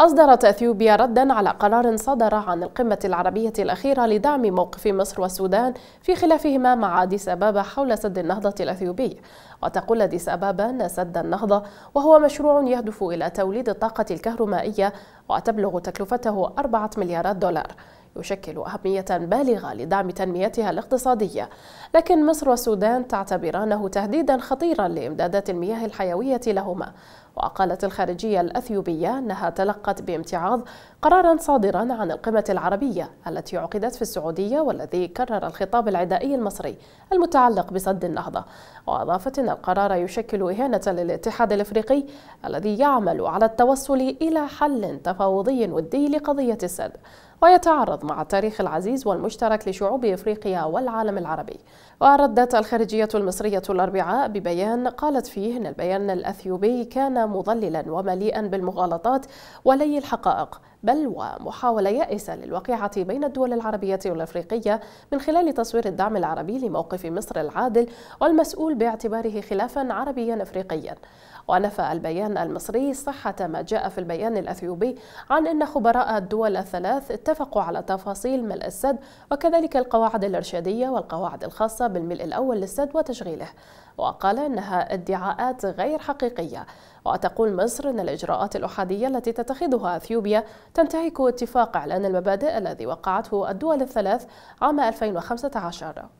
أصدرت أثيوبيا ردا على قرار صدر عن القمة العربية الأخيرة لدعم موقف مصر والسودان في خلافهما مع أديس أبابا حول سد النهضة الأثيوبي. وتقول أديس أبابا أن سد النهضة وهو مشروع يهدف إلى توليد الطاقة الكهرومائية وتبلغ تكلفته أربعة مليارات دولار. يشكل أهمية بالغة لدعم تنميتها الاقتصادية. لكن مصر والسودان تعتبرانه تهديدا خطيرا لإمدادات المياه الحيوية لهما. وقالت الخارجية الأثيوبية أنها تلقت بامتعاض قرارا صادرا عن القمة العربية التي عقدت في السعودية والذي كرر الخطاب العدائي المصري المتعلق بسد النهضة وأضافت أن القرار يشكل إهانة للاتحاد الإفريقي الذي يعمل على التوصل إلى حل تفاوضي ودي لقضية السد ويتعارض مع التاريخ العزيز والمشترك لشعوب إفريقيا والعالم العربي. وردت الخارجية المصرية الأربعاء ببيان قالت فيه أن البيان الأثيوبي كان مضللا ومليئا بالمغالطات ولي الحقائق بل ومحاولة يائسة للوقيعة بين الدول العربية والأفريقية من خلال تصوير الدعم العربي لموقف مصر العادل والمسؤول باعتباره خلافا عربيا أفريقيا. ونفى البيان المصري صحة ما جاء في البيان الأثيوبي عن أن خبراء الدول الثلاث اتفقوا على تفاصيل ملء السد وكذلك القواعد الإرشادية والقواعد الخاصة بالملء الأول للسد وتشغيله. وقال أنها ادعاءات غير حقيقية. وتقول مصر أن الإجراءات الأحادية التي تتخذها أثيوبيا تنتهك اتفاق إعلان المبادئ الذي وقعته الدول الثلاث عام 2015